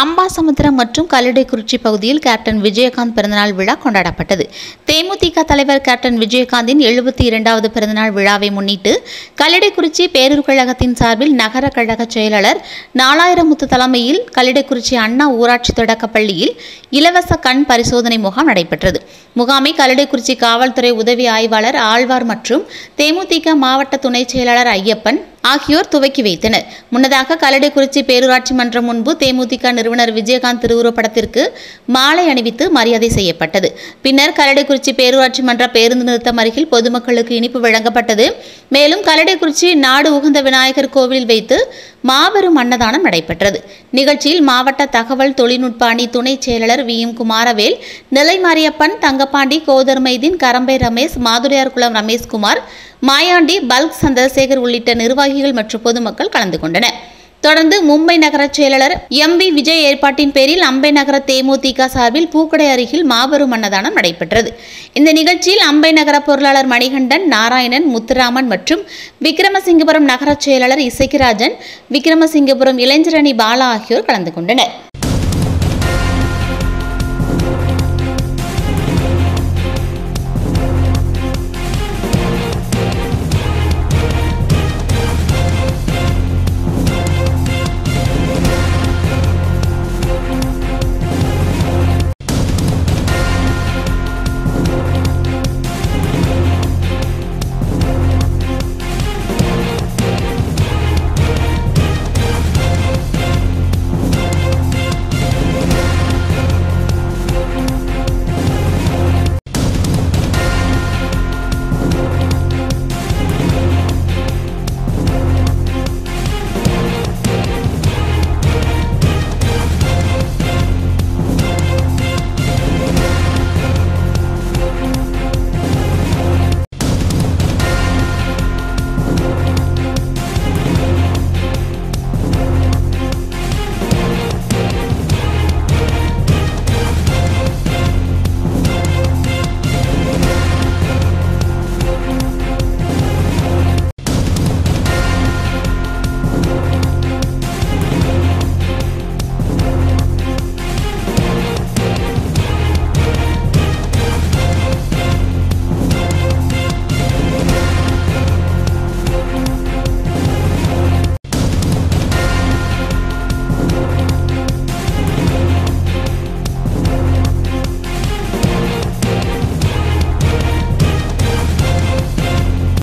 அம்பாசமுத்திரம் மற்றும் கல்லடைக்குறிச்சி பகுதியில் கேப்டன் விஜயகாந்த் பிறந்தநாள் விழா கொண்டாடப்பட்டது. தேமுதிக தலைவர் கேப்டன் விஜயகாந்தின் எழுபத்தி இரண்டாவது பிறந்தநாள் விழாவை முன்னிட்டு கல்லடைக்குறிச்சி பேரூர் கழகத்தின் சார்பில் நகர கழக செயலாளர் நாலாயிரமுத்து தலைமையில் கல்லடைக்குறிச்சி அண்ணா ஊராட்சி தொடக்கப் பள்ளியில் இலவச கண் பரிசோதனை முகாம் நடைபெற்றது. முகாமை கல்லடைக்குறிச்சி காவல்துறை உதவி ஆய்வாளர் ஆழ்வார் மற்றும் தேமுதிக மாவட்ட துணைச் செயலாளர் ஐயப்பன் ஆகியோர் துவக்கி வைத்தனர். முன்னதாக கல்லடைக்குறிச்சி பேரூராட்சி மன்றம் முன்பு தேமுதிக நிறுவனர் விஜயகாந்த் திருவுருவப்படத்திற்கு மாலை அணிவித்து மரியாதை செய்யப்பட்டது. பின்னர் கல்லடைக்குறிச்சி பேரூராட்சி மன்ற பேருந்து நிறுத்தம் அருகில் பொதுமக்களுக்கு இனிப்பு வழங்கப்பட்டது. மேலும் கல்லடைக்குறிச்சி நாடு உகந்த விநாயகர் கோவிலில் வைத்து மாபெரும் அன்னதானம் நடைபெற்றது. நிகழ்ச்சியில் மாவட்ட தகவல் தொழில்நுட்ப அணி துணைச் செயலாளர் V. M. Kumaravel Nilaimariyappan Thangapandi Kodharmaideen Karambai Ramesh Maduraiyarkulam Rameshkumar Mayandi bulk Chandrasekar உள்ளிட்ட நிர்வாகிகள் மற்றும் பொதுமக்கள் கலந்து கொண்டனர். தொடர்ந்து மும்பை நகர செயலாளர் எம் வி விஜய் ஏற்பாட்டின் பேரில் அம்பை நகர தேமுதிக சார்பில் பூக்கடை அருகில் மாபெரும் அன்னதானம் நடைபெற்றது. இந்த நிகழ்ச்சியில் அம்பை நகர பொருளாளர் மணிகண்டன் நாராயணன் முத்துராமன் மற்றும் விக்ரமசிங்கபுரம் நகர செயலாளர் இசைக்கிராஜன் விக்ரமசிங்கபுரம் இளைஞரணி பாலா ஆகியோர் கலந்து கொண்டனர்.